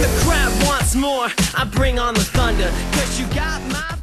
the crowd wants more. I bring on the thunder, cause you got my.